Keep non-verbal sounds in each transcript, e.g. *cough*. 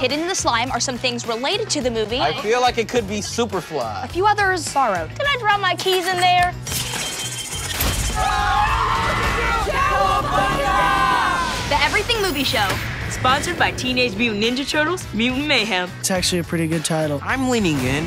Hidden in the slime are some things related to the movie. I feel like it could be Superfly. A few others borrowed. Can I drop my keys in there? The Everything Movie Show. Sponsored by Teenage Mutant Ninja Turtles, Mutant Mayhem. It's actually a pretty good title. I'm leaning in.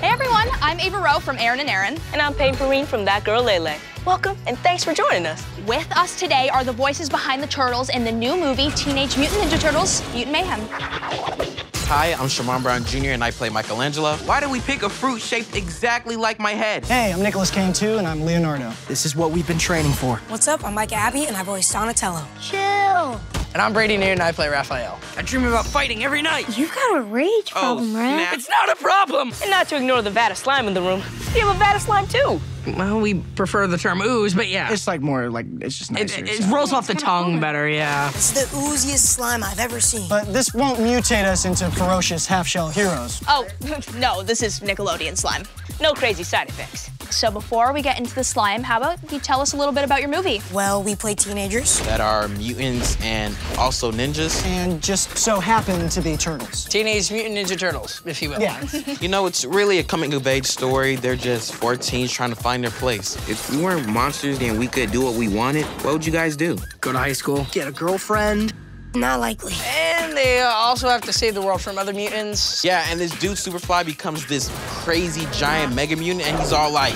Hey everyone, I'm Ava Ro from Erin and Aaron. And I'm Peyton Perrine from That Girl Lay Lay. Welcome, and thanks for joining us. With us today are the voices behind the Turtles in the new movie Teenage Mutant Ninja Turtles Mutant Mayhem. Hi, I'm Shamon Brown Jr. and I play Michelangelo. Why did we pick a fruit shaped exactly like my head? Hey, I'm Nicolas Cantu, and I'm Leonardo. This is what we've been training for. What's up? I'm Micah Abbey, and I voice Donatello. Chill. And I'm Brady Noon, and I play Raphael. I dream about fighting every night. You've got a rage oh, problem, oh, right? It's not a problem. And not to ignore the vat of slime in the room. You have a vat of slime too. Well, we prefer the term ooze, but yeah. It's like more like it's just it, nicer. it, it so. rolls off the tongue better, yeah. It's the ooziest slime I've ever seen. But this won't mutate us into ferocious half-shell heroes. Oh, *laughs* no, this is Nickelodeon slime. No crazy side effects. So before we get into the slime, how about you tell us a little bit about your movie? well, we play teenagers. That are mutants and also ninjas. And just so happen to be turtles. Teenage Mutant Ninja Turtles, if you will. Yeah. *laughs* You know, it's really a coming of age story. They're just 14s trying to find their place. If we weren't monsters and we could do what we wanted, what would you guys do? Go to high school. Get a girlfriend. Not likely. And they uh, also have to save the world from other mutants. Yeah, and this dude Superfly becomes this crazy giant mega mutant, and he's all like,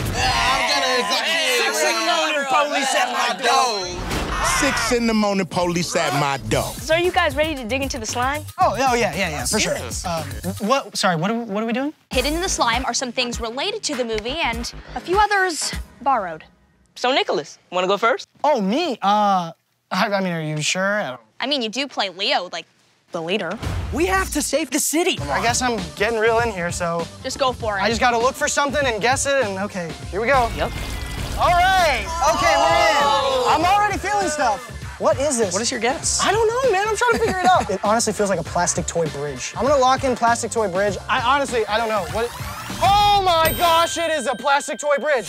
police at my door. Six in the morning, police at my door. So are you guys ready to dig into the slime? Oh, oh yeah, yeah, yeah, for sure. Yes. Um, what? Sorry, what are, we, what are we doing? Hidden in the slime are some things related to the movie and a few others borrowed. So Nicolas, wanna go first? Oh, me. Uh, I, I mean, are you sure? I, don't, I mean, you do play Leo, like the leader. We have to save the city. I guess I'm getting real in here, so Just go for it. I just gotta look for something and guess it, and okay, here we go. Yep. All right. Okay, we're in. Oh. I'm already feeling stuff. What is this? What is your guess? I don't know, man. I'm trying to figure it out. *laughs* It honestly feels like a plastic toy bridge. I'm gonna lock in plastic toy bridge. I honestly, I don't know. What? Oh my gosh, it is a plastic toy bridge.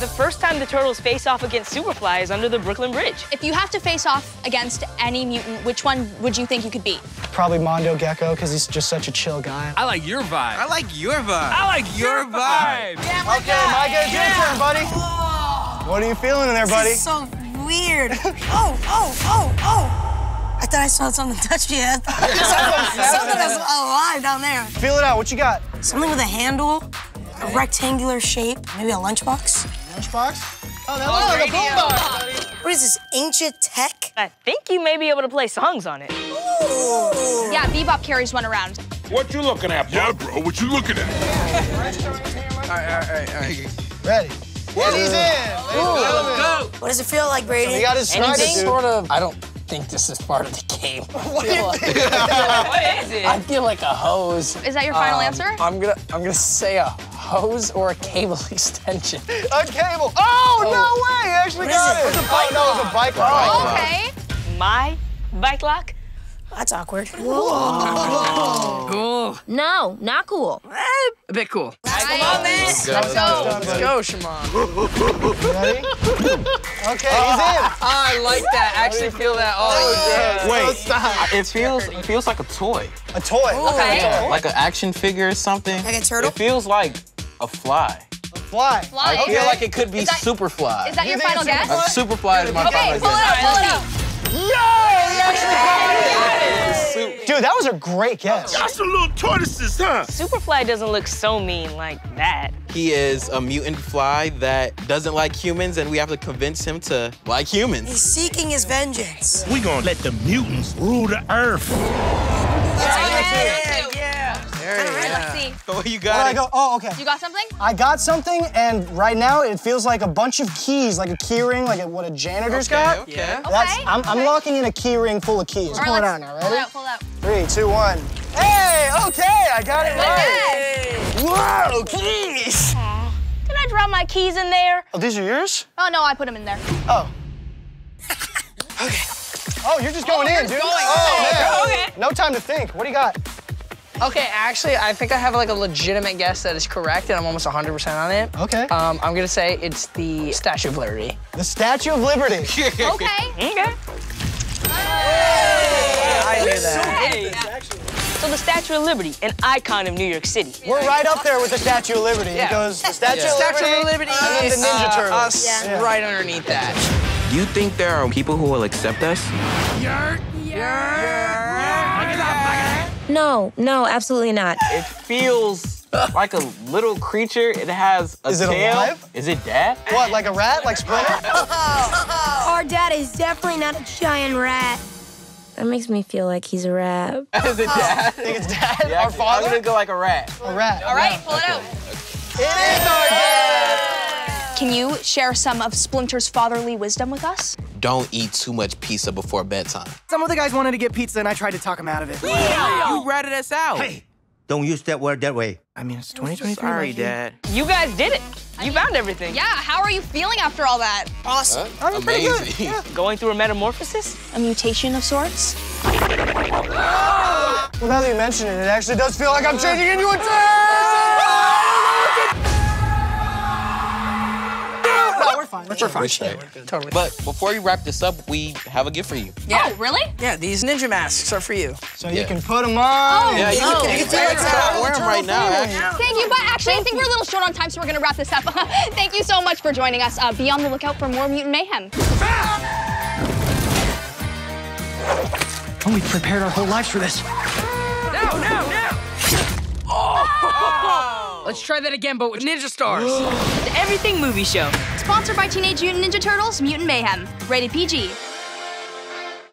The first time the turtles face off against Superfly is under the Brooklyn Bridge. if you have to face off against any mutant, which one would you think you could beat? Probably Mondo Gecko, because he's just such a chill guy. I like your vibe. I like your vibe. I like your vibe. Okay, Micah, it's your turn, buddy. What are you feeling in there, buddy? This is so weird. *laughs* oh, oh, oh, oh. I thought I saw something *laughs* touch me. I thought *laughs* something, something was alive down there. Feel it out. What you got? Something with a handle, a rectangular shape, maybe a lunchbox. Lunchbox? Oh, that looks like a boombox, buddy. What is this, ancient tech? I think you may be able to play songs on it. Yeah, Bebop carries one around. What you looking at, bro? Yeah, bro, what you looking at? Ready? And he's in. Go. What does it feel like, Brady? You got his stride, Anything? dude. Sort of. I don't think this is part of the game. *laughs* What is it? I feel like a hose. Is that your final Um, answer? I'm gonna I'm gonna say a hose or a cable *laughs* extension. A cable. Oh, no oh. way. He actually What got is it. it? Oh, no, it's a bike lock. Oh, okay. My bike lock? That's awkward. Whoa! Cool. No, not cool. Eh, a bit cool. Let's go. Let's go, Let's go, Shamon. Ready? *laughs* Okay, he's uh, in. I like that. I actually feel that. Oh, Wait, Stop. it feels it feels like a toy, A toy. Okay. like an action figure or something. Like a turtle? It feels like a fly. Fly. Fly. I feel Okay. like it could be Is that- Superfly. Is that You your final it's guess? Superfly? Superfly is my Okay, final pull it guess. out, pull it out. Dude, that was a great guess. Got some little tortoises, huh? Superfly doesn't look so mean like that. He is a mutant fly that doesn't like humans, and we have to convince him to like humans. He's seeking his vengeance. We gonna let the mutants rule the earth. Let's see. Oh, you Where got I it. go? Oh, okay. You got something? I got something, and right now it feels like a bunch of keys, like a key ring, like a, what a janitor's got. Okay. Yeah. That's, Okay, I'm, I'm okay. locking in a key ring full of keys. All Pull it let's- out now, Pull it out, pull it out. Three, two, one. Hey, okay, I got it right. Yes. Whoa, keys. Can I drop my keys in there? Oh, these are yours? Oh, no, I put them in there. Oh. Okay. Oh, you're just going in, dude. going oh, in. man. Okay. No time to think. What do you got? Okay, actually, I think I have like a legitimate guess that is correct, and I'm almost 100% on it. Okay. Um, I'm gonna say it's the Statue of Liberty. The Statue of Liberty. *laughs* Okay. Okay. I knew that. So the Statue of Liberty, an icon of New York City. We're right up there with the Statue of Liberty. Yeah. It goes the Statue, Yeah. of, Statue Liberty, of Liberty and then is the Ninja uh, Turtles. us Yeah. right underneath that. Do you think there are people who will accept us? No, no, absolutely not. It feels like a little creature. It has a Is it tail. alive? Is it dad? What, like a rat, like Splinter? *laughs* Our dad is definitely not a giant rat. That makes me feel like he's a rat. *laughs* Is it dad? *laughs* think it's Dad, Yeah, our I'm father, gonna go like a rat. a rat. All right, pull it out. It is our dad. Can you share some of Splinter's fatherly wisdom with us? Don't eat too much pizza before bedtime. Some of the guys wanted to get pizza, and I tried to talk them out of it. You ratted us out. Hey, don't use that word that way. I mean, it's 2023. Sorry, Dad. You guys did it. You found everything. Yeah, how are you feeling after all that? Awesome. Oh, I'm pretty good. Yeah. Going through a metamorphosis? A mutation of sorts? Well, now that you mention it, it actually does feel like I'm changing into a turtle. No, we're fine. We're fine. Totally. But before we wrap this up, we have a gift for you. Oh, really? Yeah, these ninja masks are for you. So you can put them on. Yeah, you Oh, can, you can wear them right now, actually. Thank you, but actually, I think we're a little short on time, so we're gonna wrap this up. *laughs* Thank you so much for joining us. Uh, be on the lookout for more Mutant Mayhem. Oh, we prepared our whole lives for this. No, no, no. Let's try that again, but with ninja stars. The *gasps* Everything Movie Show. Sponsored by Teenage Mutant Ninja Turtles, Mutant Mayhem. Rated PG.